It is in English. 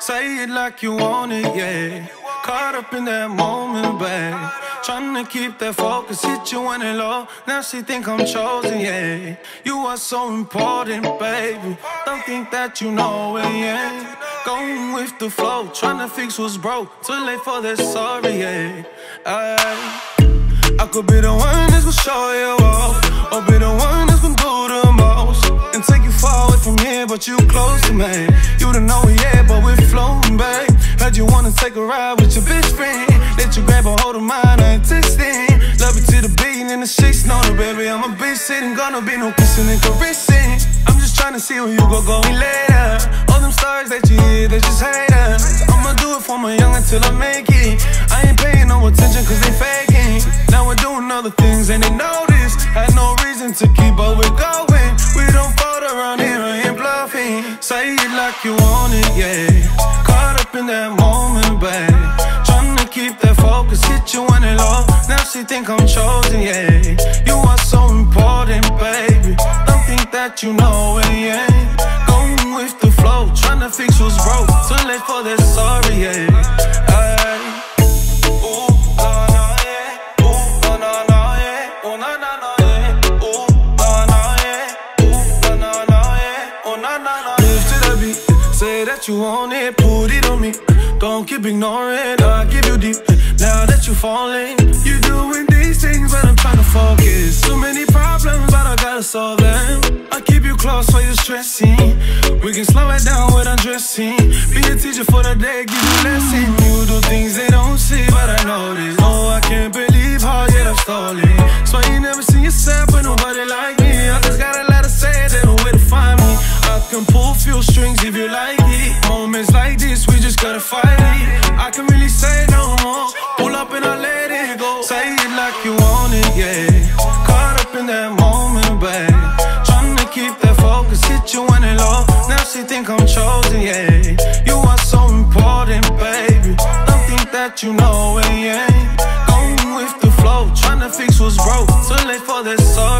Say it like you want it, yeah. Caught up in that moment, babe. Tryna keep that focus, hit you when it low. Now she think I'm chosen, yeah. You are so important, baby. Don't think that you know it, yeah. Going with the flow, tryna fix what's broke. Too late for that sorry, yeah. I, I could be the one that's gonna show you off, or be the one that's gonna do the most, and take you far away from here, but you close to me. You don't know it yet, but we're floating, babe. Heard you wanna take a ride with your best friend. Let you grab a hold of mine, I ain't texting. Love it to the beat and the shakes, no, no, baby. I'm a bitch sitting, gonna be no kissing and caressing. I'm just tryna see where you go going later. That you hear, they just haters. I'ma do it for my young until I make it. I ain't paying no attention cause they faking. Now we're doing other things and they notice. Had no reason to keep up, we're going. We don't fold around here, I ain't bluffing. Say it like you want it, yeah. Caught up in that moment, babe. Tryna keep that focus, hit you when it low. Now she think I'm chosen, yeah. You are so important, baby. Don't think that you know it, yeah. Fix what's broke. Too late for that sorry, yeah. Say that you want it, put it on me. Don't keep ignoring, I give you deep. Now that you're falling, you're doing these things, but I'm trying to focus. Too many problems, but I gotta solve them. Close so you're stressing. We can slow it down with undressing. Be a teacher for the day, give you lesson. You do things they don't see, but I notice. Oh, I can't believe chosen, yeah. You are so important, baby. Don't think that you know it, yeah. Going with the flow, tryna fix what's broke. Too late for sorry, yeah.